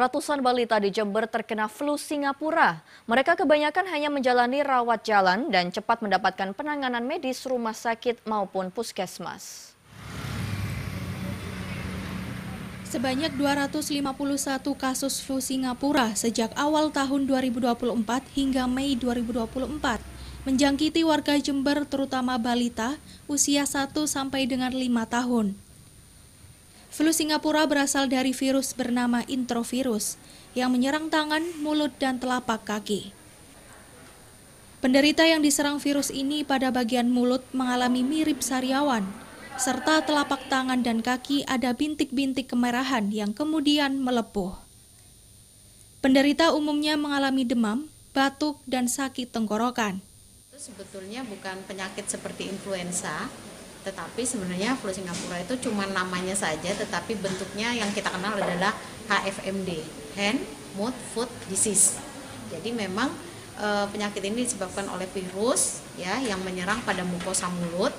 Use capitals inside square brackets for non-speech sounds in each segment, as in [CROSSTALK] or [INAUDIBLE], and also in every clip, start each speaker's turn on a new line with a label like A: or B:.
A: Ratusan balita di Jember terkena flu Singapura. Mereka kebanyakan hanya menjalani rawat jalan dan cepat mendapatkan penanganan medis rumah sakit maupun puskesmas.
B: Sebanyak 251 kasus flu Singapura sejak awal tahun 2024 hingga Mei 2024 menjangkiti warga Jember terutama balita usia 1 sampai dengan 5 tahun. Flu Singapura berasal dari virus bernama introvirus yang menyerang tangan, mulut, dan telapak kaki. Penderita yang diserang virus ini pada bagian mulut mengalami mirip sariawan, serta telapak tangan dan kaki ada bintik-bintik kemerahan yang kemudian melepuh. Penderita umumnya mengalami demam, batuk, dan sakit tenggorokan.
C: Itu sebetulnya bukan penyakit seperti influenza, tetapi sebenarnya flu Singapura itu cuma namanya saja tetapi bentuknya yang kita kenal adalah HFMD hand mouth foot disease. Jadi memang e, penyakit ini disebabkan oleh virus ya yang menyerang pada mukosa mulut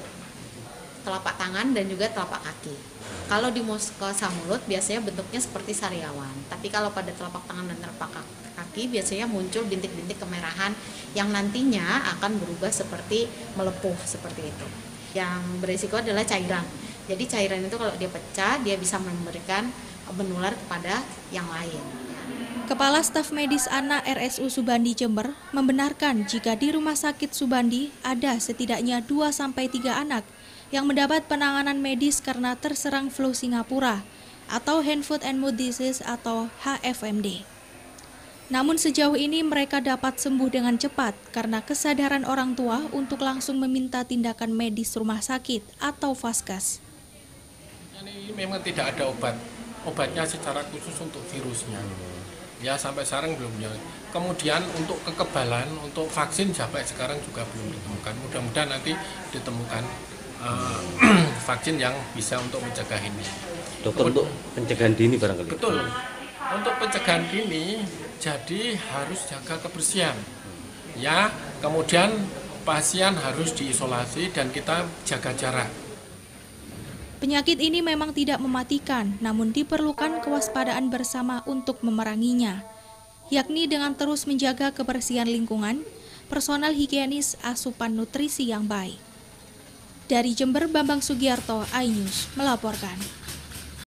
C: telapak tangan dan juga telapak kaki. Kalau di mukosa mulut biasanya bentuknya seperti sariawan. Tapi kalau pada telapak tangan dan telapak kaki biasanya muncul bintik-bintik kemerahan yang nantinya akan berubah seperti melepuh seperti itu yang berisiko adalah cairan. Jadi cairan itu kalau dia pecah, dia bisa memberikan menular kepada yang lain.
B: Kepala Staf Medis Anak RSU Subandi Jember membenarkan jika di Rumah Sakit Subandi ada setidaknya 2 sampai 3 anak yang mendapat penanganan medis karena terserang flu Singapura atau hand foot and mouth disease atau HFMD. Namun sejauh ini mereka dapat sembuh dengan cepat karena kesadaran orang tua untuk langsung meminta tindakan medis rumah sakit atau Faskas.
D: Ini memang tidak ada obat, obatnya secara khusus untuk virusnya. Ya sampai sekarang belum ya. Kemudian untuk kekebalan, untuk vaksin sampai sekarang juga belum ditemukan. Mudah-mudahan nanti ditemukan uh, [CLEARS THROAT] vaksin yang bisa untuk mencegah ini.
E: Dokter untuk pencegahan dini barangkali.
D: Betul. Untuk pencegahan dini jadi harus jaga kebersihan. Ya, kemudian pasien harus diisolasi dan kita jaga jarak.
B: Penyakit ini memang tidak mematikan, namun diperlukan kewaspadaan bersama untuk memeranginya, yakni dengan terus menjaga kebersihan lingkungan, personal higienis, asupan nutrisi yang baik. Dari Jember, Bambang Sugiarto, iNews melaporkan.